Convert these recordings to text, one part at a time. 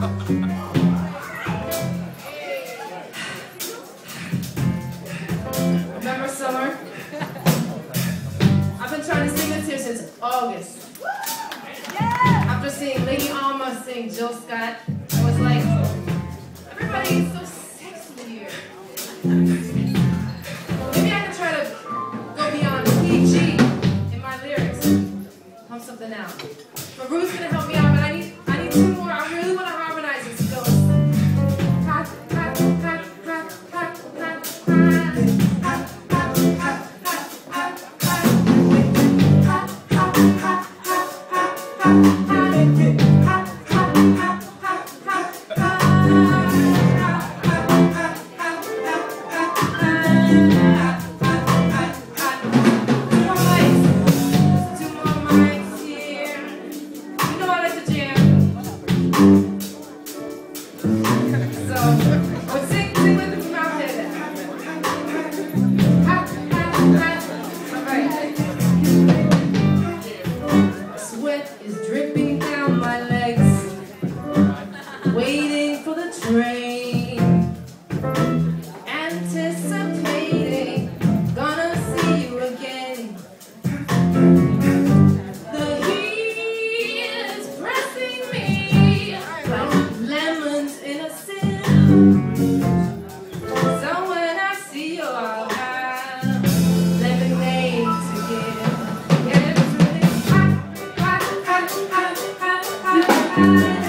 Remember summer? I've been trying to sing the tune since August. After seeing Lady Alma sing Jill Scott, I was like, everybody's Música Thank you.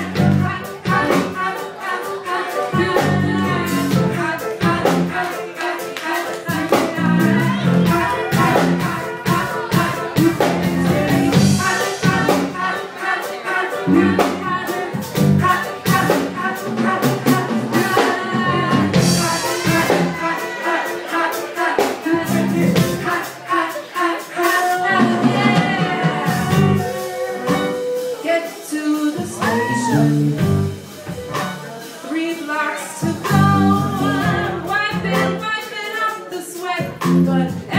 对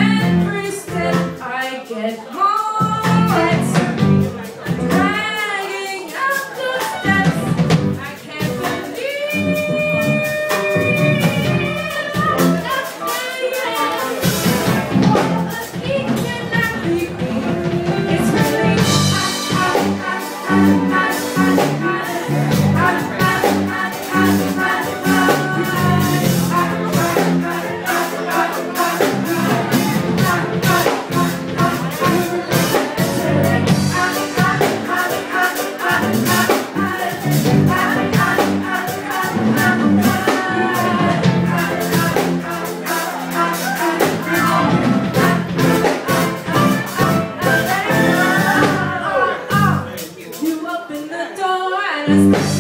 Thank you.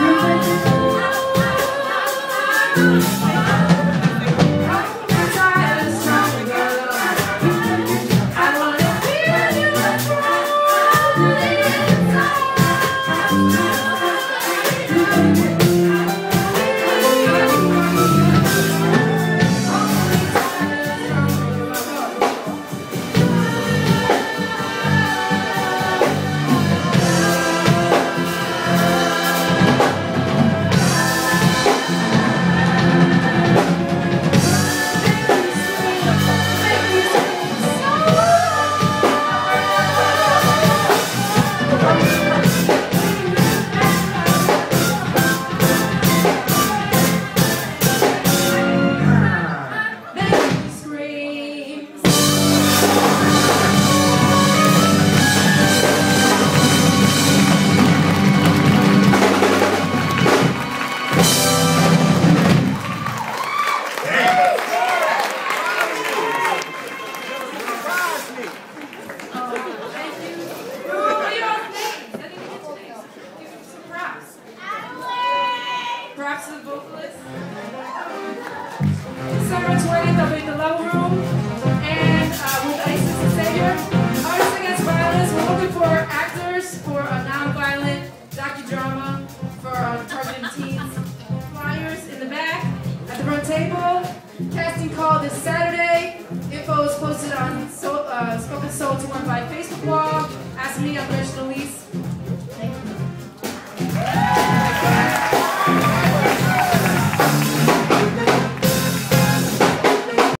Thank you. out to 20th, I'll in the Love Room and uh, with Isis and Savior. Artists Against Violence, we're looking for actors for a non-violent docudrama for targeted teens. Flyers in the back at the front table. Casting call this Saturday. Info is posted on so, uh, Spoken Soul to One by Facebook wall. Ask me, I'm Gretchen Elise.